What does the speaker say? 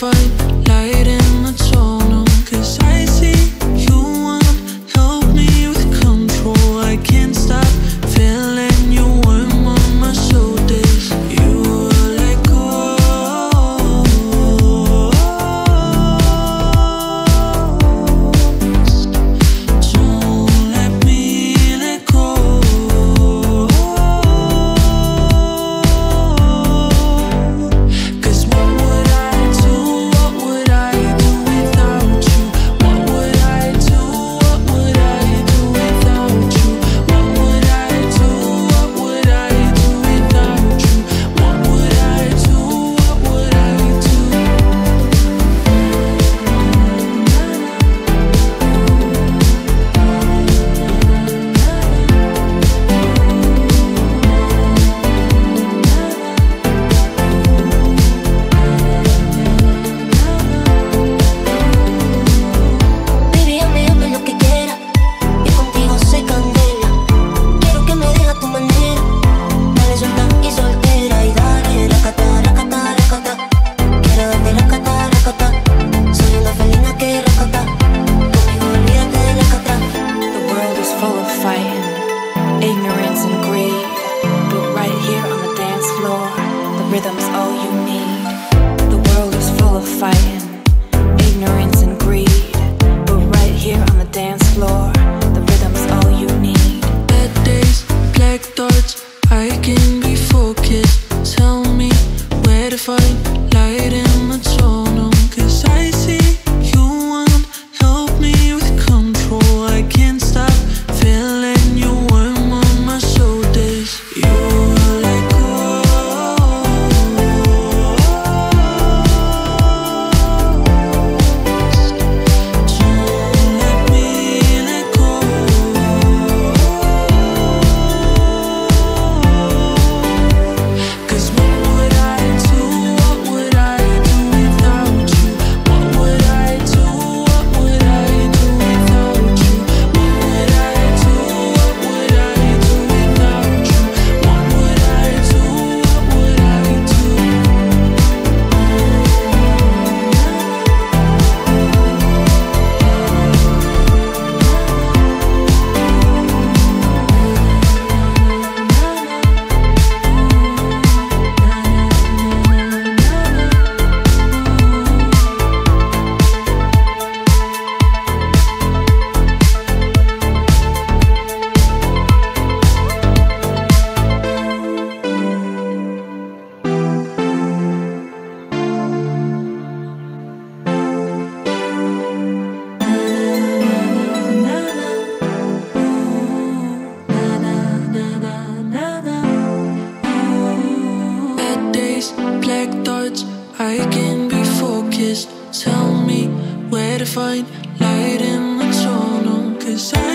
fine. ignorance and greed. But right here on the dance floor, the rhythm's all you need. The world is full of fighting, ignorance and greed. But right here on the dance floor, the rhythm's all you need. Bad days, black thoughts, I can be focused. Tell me where to find light in my I can be focused. Tell me where to find light in the tunnel. Cause I